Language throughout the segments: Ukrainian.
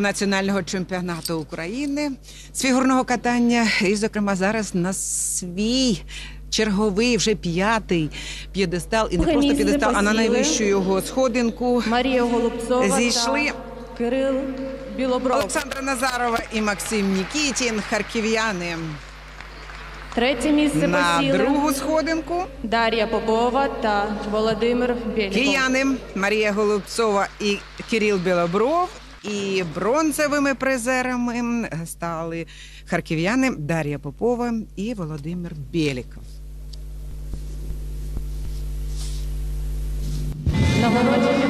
національного чемпіонату України з фігурного катання. І, зокрема, зараз на свій черговий, вже п'ятий п'єдестал, і не просто п'єдестал, а на найвищу його сходинку. Марія Голубцова Зійшли. та Кирил Білобров. Олександра Назарова і Максим Нікітін, харків'яни Третє місце на посіли другу сходинку. Дар'я Попова та Володимир Бєліков. Кияни Марія Голубцова і Кирил Білобров. І бронзовими призерами стали харків'яни Дар'я Попова і Володимир Бєліков. Нагородження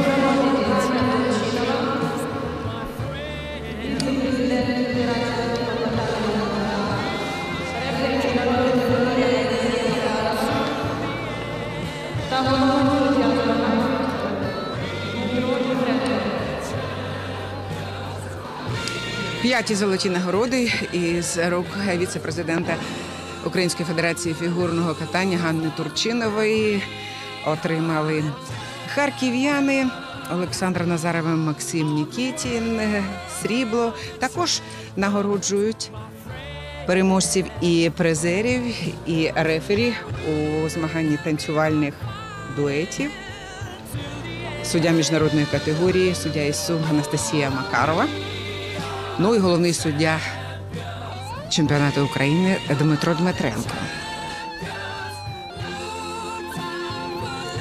П'яті золоті нагороди із рук віце-президента Української федерації фігурного катання Ганни Турчинової отримали харків'яни Олександр Назарова, Максим Нікітін, срібло. Також нагороджують переможців і призерів, і рефері у змаганні танцювальних дуетів. Суддя міжнародної категорії, суддя ІСУ Анастасія Макарова. Ну і головний суддя чемпіонату України Дмитро Дмитренко.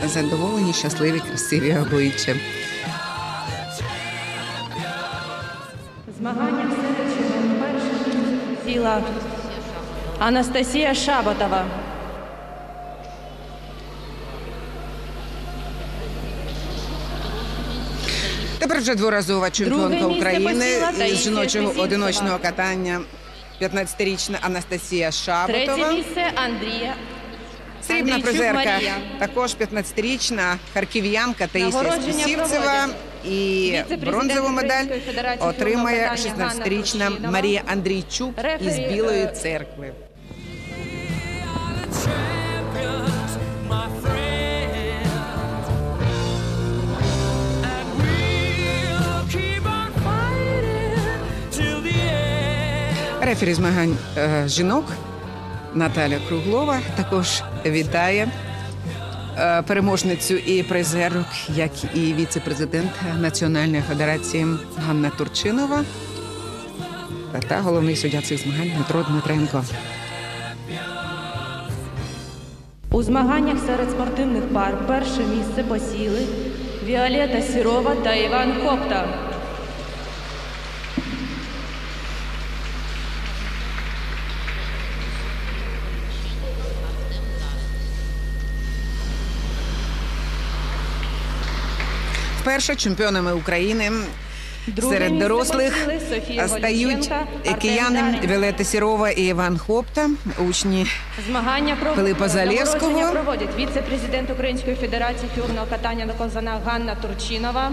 Задоволені, щасливі, красиві обличчя. Змагання серед перше сіла Анастасія Шаботова. Тепер вже дворазова чемпіонка місце України посіла із жіночого одиночного катання. 15-річна Анастасія Третє місце Андрія. Срібна Андрійчук призерка, Марія. також 15-річна харків'янка Таїсія Нагородження Спісівцева. проводять І віце-президент бронзову медаль Української Федерації отримає катання Ганна 16-річна Турчинова. Марія Андрійчук Рефері, із Білої е, церкви. Рефері змагань е, жінок Наталя Круглова також вітає е, переможницю і призерок, як і віце-президент Національної федерації Ганна Турчинова та головний суддя цих змагань Дмитро Дмитренко. У змаганнях серед спортивних пар перше місце посіли Віолета Сірова та Іван Копта. Вперше чемпіонами України серед дорослих стають кияни. Вілета Сірова і Іван Хопта, учні Змагання про Пилипа Залєвського. Проводять віце-президент Української Федерації фігурного катання на ковзанах Ганна Турчинова.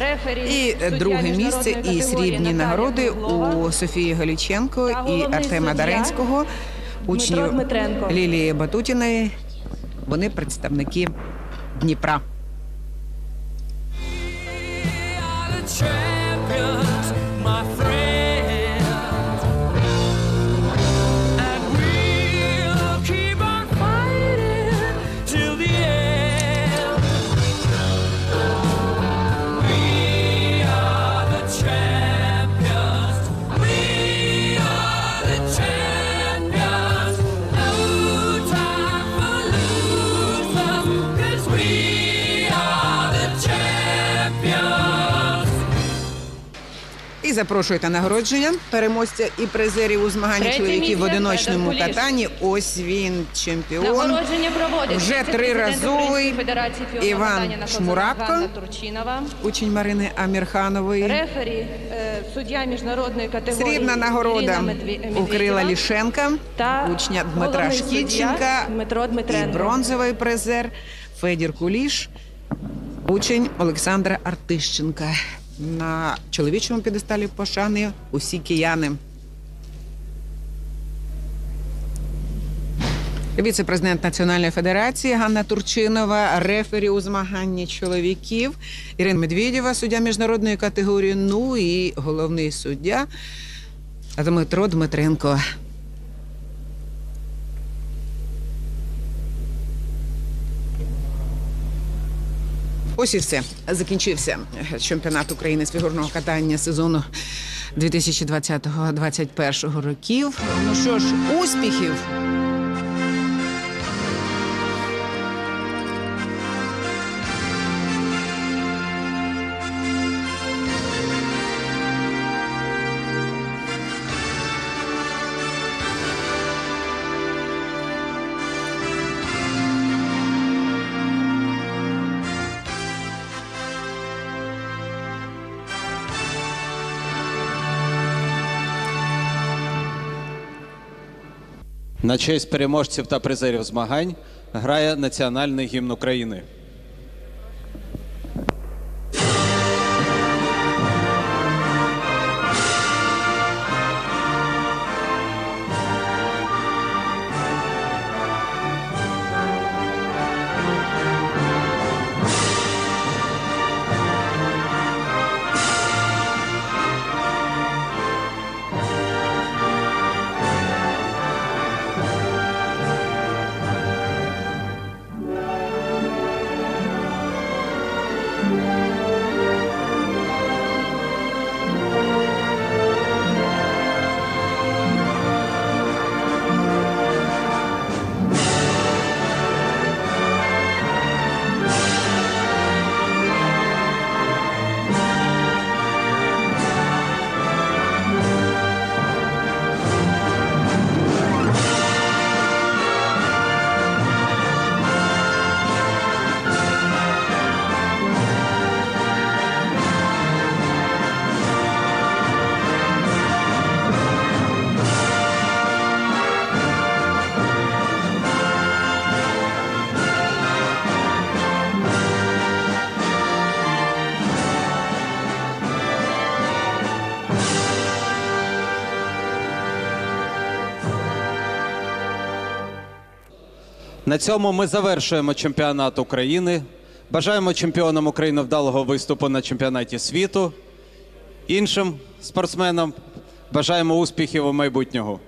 Рефері І друге місце, і срібні нагороди у Софії Голіченко Та і Артема Даренського, учнів Лілії Батутіної. Вони представники Дніпра. І запрошуєте нагородження переможця і призерів у змаганні Третє чоловіків в місце одиночному Федор Куліш. катанні. Ось він чемпіон. Нагородження проводять Вже віце-президент триразовий Української Федерації фігурного Іван катання на Шмурапко. Ганна Турчинова. Учень Марини Амірханової. Рефері е, суддя міжнародної категорії Срібна нагорода Ірина Медві- у Кирила Медведєва Лішенка, та учня Дмитра головний суддя Шкільченка Дмитро і Дмитренко. бронзовий призер Федір Куліш, учень Олександра Артищенка. На чоловічому підесталі пошани усі кияни. Віце-президент Національної федерації Ганна Турчинова, рефері у змаганні чоловіків, Ірина Медведєва, суддя міжнародної категорії. Ну і головний суддя Дмитро Дмитренко. Ось і все. Закінчився чемпіонат України з фігурного катання сезону 2020-2021 років. Ну що ж, успіхів! На честь переможців та призерів змагань грає національний гімн України. На цьому ми завершуємо чемпіонат України. Бажаємо чемпіонам України вдалого виступу на чемпіонаті світу. Іншим спортсменам бажаємо успіхів у майбутнього.